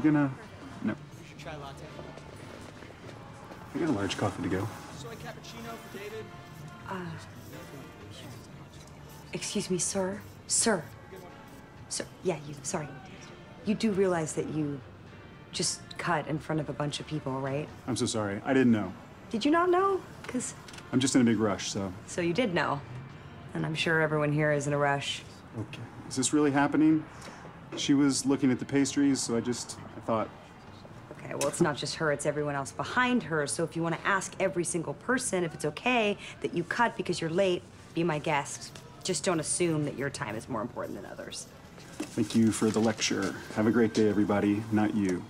gonna? No. Chai latte. I got a large coffee to go. Soy cappuccino for David. Uh, excuse me, sir? Sir? Sir, yeah, you, sorry. You do realize that you just cut in front of a bunch of people, right? I'm so sorry. I didn't know. Did you not know? Because, I'm just in a big rush, so. so you did know. And I'm sure everyone here is in a rush. Okay. Is this really happening? She was looking at the pastries, so I just, I thought, Okay, well, it's not just her, it's everyone else behind her. So if you want to ask every single person if it's okay that you cut because you're late, be my guest. Just don't assume that your time is more important than others. thank you for the lecture. Have a great day, everybody. Not you.